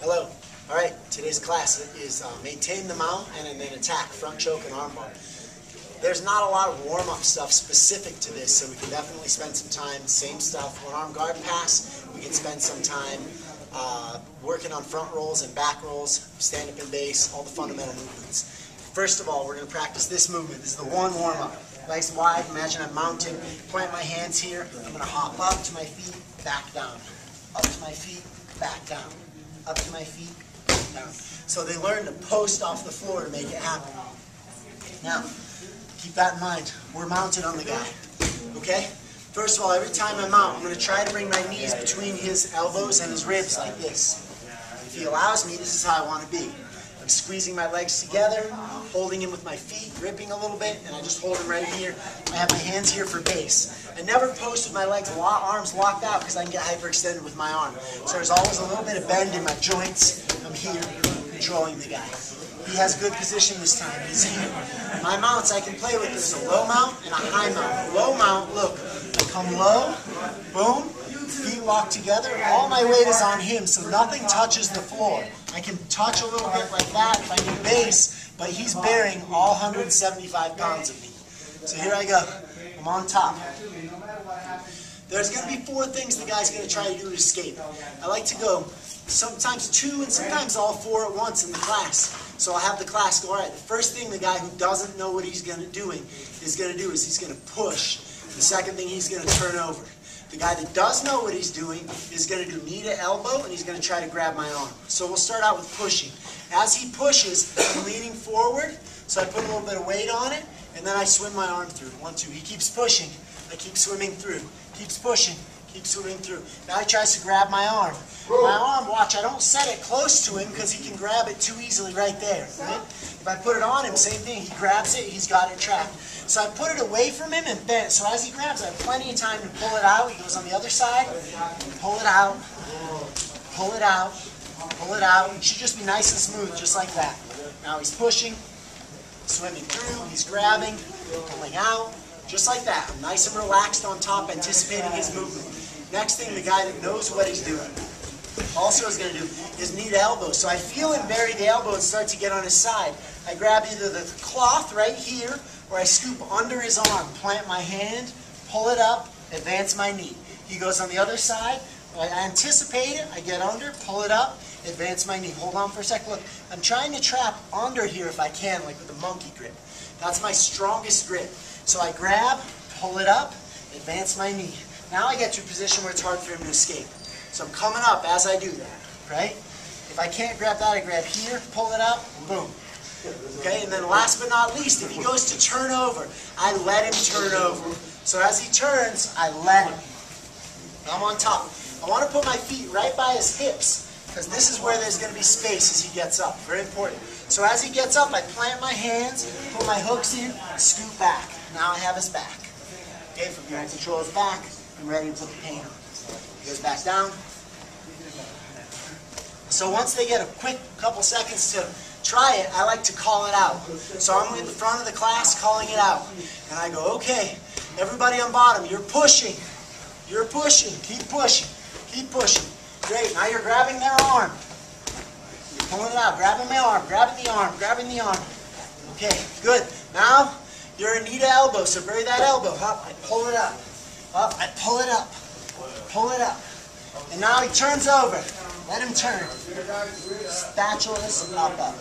Hello. All right, today's class is uh, maintain the mount and then attack, front choke and armbar. There's not a lot of warm-up stuff specific to this, so we can definitely spend some time, same stuff, one-arm guard pass. We can spend some time uh, working on front rolls and back rolls, stand up and base, all the fundamental movements. First of all, we're going to practice this movement. This is the one warm-up. Nice wide. Imagine I'm mounted. Plant my hands here. I'm going to hop up to my feet, back down. Up to my feet, back down. Up to my feet, down. So they learn to post off the floor to make it happen. Now, keep that in mind. We're mounted on the guy. Okay? First of all, every time I mount, I'm going to try to bring my knees between his elbows and his ribs like this. If he allows me, this is how I want to be. Squeezing my legs together, holding him with my feet, gripping a little bit, and I just hold him right here. I have my hands here for base. I never post with my legs, arms locked out because I can get hyperextended with my arm. So there's always a little bit of bend in my joints. I'm here controlling the guy. He has good position this time. He's here. My mounts, I can play with this. A low mount and a high mount. Low mount, look, I come low, boom, feet locked together. All my weight is on him, so nothing touches the floor. I can touch a little bit like that if I need base, but he's bearing all 175 pounds of me. So here I go. I'm on top. There's going to be four things the guy's going to try to do to escape. I like to go sometimes two and sometimes all four at once in the class. So I'll have the class go, all right, the first thing the guy who doesn't know what he's going to doing is going to do is he's going to push. The second thing he's going to turn over. The guy that does know what he's doing is going to do knee to elbow, and he's going to try to grab my arm. So we'll start out with pushing. As he pushes, I'm leaning forward, so I put a little bit of weight on it, and then I swim my arm through. One, two. He keeps pushing. I keep swimming through. Keeps pushing. Keeps swimming through. Now he tries to grab my arm. My arm, watch, I don't set it close to him because he can grab it too easily right there. Right? If I put it on him, same thing. He grabs it, he's got it trapped. So I put it away from him and bent. So as he grabs, I have plenty of time to pull it out. He goes on the other side, pull it out, pull it out, pull it out. It should just be nice and smooth, just like that. Now he's pushing, swimming through, he's grabbing, pulling out, just like that. I'm nice and relaxed on top, anticipating his movement. Next thing, the guy that knows what he's doing also is going to do is knee to elbow. So I feel him bury the elbow and start to get on his side. I grab either the cloth right here or I scoop under his arm, plant my hand, pull it up, advance my knee. He goes on the other side. I anticipate it. I get under, pull it up, advance my knee. Hold on for a second. Look, I'm trying to trap under here if I can, like with a monkey grip. That's my strongest grip. So I grab, pull it up, advance my knee. Now I get to a position where it's hard for him to escape. So I'm coming up as I do that, right? If I can't grab that, I grab here, pull it up, boom. Okay, and then last but not least, if he goes to turn over, I let him turn over. So as he turns, I let him. I'm on top. I want to put my feet right by his hips because this is where there's going to be space as he gets up. Very important. So as he gets up, I plant my hands, put my hooks in, scoot back. Now I have his back. Okay, from here I control his back. I'm ready to put the pain on. Goes back down. So once they get a quick couple seconds to try it, I like to call it out. So I'm in the front of the class calling it out. And I go, okay, everybody on bottom, you're pushing. You're pushing. Keep pushing. Keep pushing. Great. Now you're grabbing their arm. You're pulling it out. Grabbing my arm. Grabbing the arm. Grabbing the arm. Okay, good. Now you're a knee to elbow, so bury that elbow. Up, pull it up. Up, I pull it up. Pull it up. And now he turns over. Let him turn. Spatulas up, up.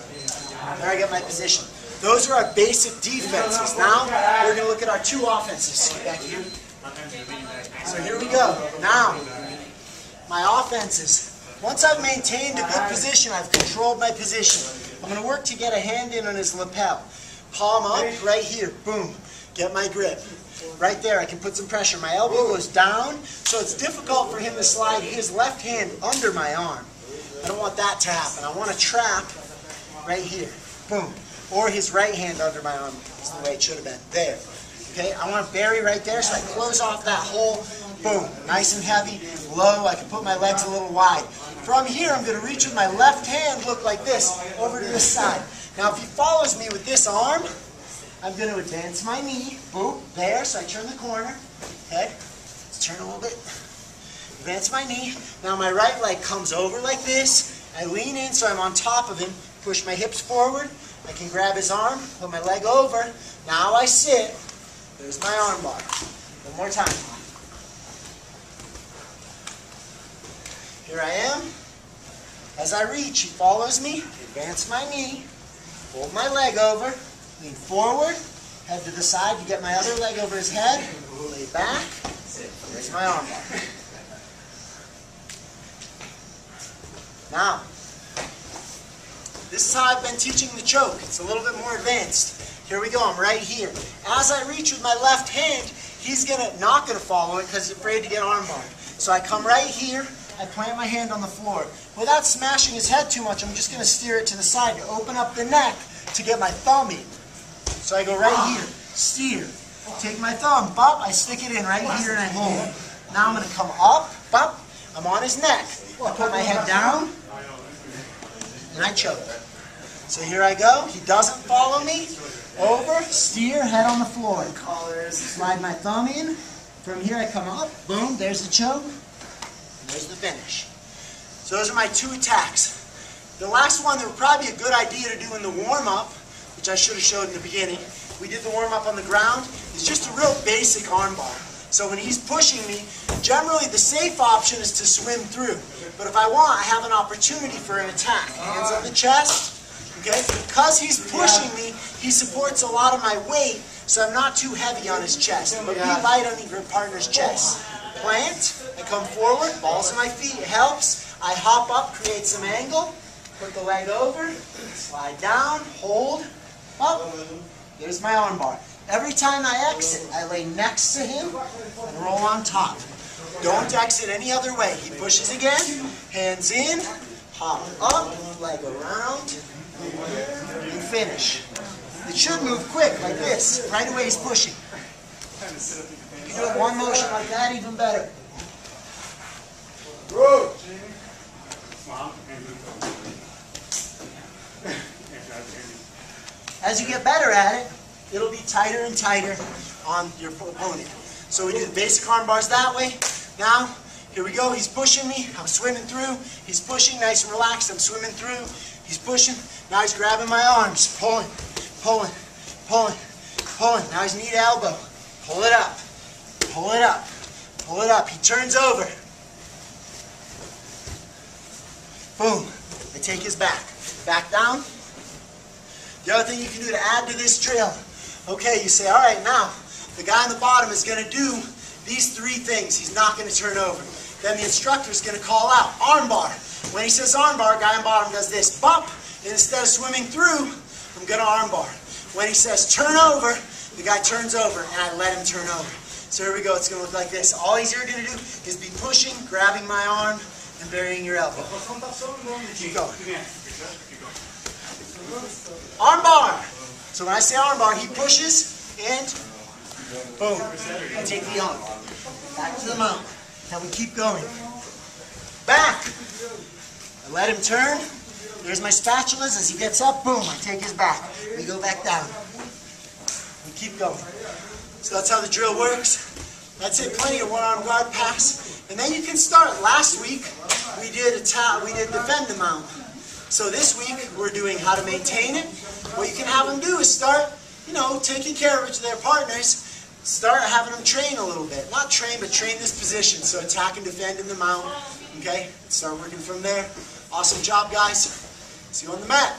There I get my position. Those are our basic defenses. Now we're going to look at our two offenses. Back here. So here we go. Now, my offenses. Once I've maintained a good position, I've controlled my position. I'm going to work to get a hand in on his lapel. Palm up, right here. Boom. Get my grip. Right there, I can put some pressure. My elbow goes down, so it's difficult for him to slide his left hand under my arm. I don't want that to happen. I want to trap right here. Boom. Or his right hand under my arm. That's the way it should have been. There. Okay, I want to bury right there, so I close off that hole. Boom. Nice and heavy. Low. I can put my legs a little wide. From here, I'm going to reach with my left hand, look like this, over to this side. Now, if he follows me with this arm, I'm going to advance my knee. Boom. There. So I turn the corner. Okay. Let's turn a little bit. Advance my knee. Now my right leg comes over like this, I lean in so I'm on top of him, push my hips forward. I can grab his arm, put my leg over. Now I sit. There's my arm bar. One more time. Here I am. As I reach, he follows me. Advance my knee. Fold my leg over. Lean forward. Head to the side to get my other leg over his head. Lay back. There's my arm bar. Now, this is how I've been teaching the choke. It's a little bit more advanced. Here we go, I'm right here. As I reach with my left hand, he's gonna not gonna follow it because he's afraid to get armbarred. So I come right here, I plant my hand on the floor. Without smashing his head too much, I'm just gonna steer it to the side to open up the neck to get my thumb in. So I go right here, steer, take my thumb, bop, I stick it in right here and I hold. Now I'm gonna come up, bop, I'm on his neck. I put my head down, and I choke. So here I go. He doesn't follow me. Over, steer, head on the floor. Slide my thumb in. From here I come up. Boom, there's the choke. There's the finish. So those are my two attacks. The last one that would probably be a good idea to do in the warm-up, which I should have showed in the beginning. We did the warm-up on the ground. It's just a real basic armbar. So when he's pushing me, generally the safe option is to swim through. But if I want, I have an opportunity for an attack. Hands on the chest. Okay? Because he's pushing me, he supports a lot of my weight, so I'm not too heavy on his chest. But be light on your partner's chest. Plant, I come forward, balls in my feet, it helps. I hop up, create some angle, put the leg over, slide down, hold, up. There's my armbar. Every time I exit, I lay next to him and roll on top. Don't exit any other way. He pushes again, hands in, hop up, leg around, and finish. It should move quick like this. Right away he's pushing. You do it one motion like that, even better. As you get better at it, it'll be tighter and tighter on your opponent. So we do the basic arm bars that way. Now, here we go. He's pushing me. I'm swimming through. He's pushing, nice and relaxed. I'm swimming through. He's pushing. Now he's grabbing my arms, pulling, pulling, pulling, pulling. Now he's knee to elbow. Pull it up, pull it up, pull it up. He turns over. Boom. I take his back. Back down. The other thing you can do to add to this drill, okay, you say, all right, now, the guy on the bottom is going to do these three things. He's not going to turn over. Then the instructor is going to call out, armbar. When he says armbar, guy on bottom does this, bump, and instead of swimming through, I'm going to armbar. When he says turn over, the guy turns over, and I let him turn over. So here we go, it's going to look like this. All he's here going to do is be pushing, grabbing my arm, and burying your elbow. Keep going. Armbar. So when I say armbar, he pushes and boom. I take the arm. Back to the mount. Now we keep going. Back. I let him turn. There's my spatulas. As he gets up, boom, I take his back. We go back down. We keep going. So that's how the drill works. That's it. Plenty of one-arm guard pass. And then you can start. Last week, we did a we did defend the mount. So this week, we're doing how to maintain it. What you can have them do is start, you know, taking care of their partners. Start having them train a little bit. Not train, but train this position. So attack and defend in the mount. Okay? Start working from there. Awesome job, guys. See you on the mat.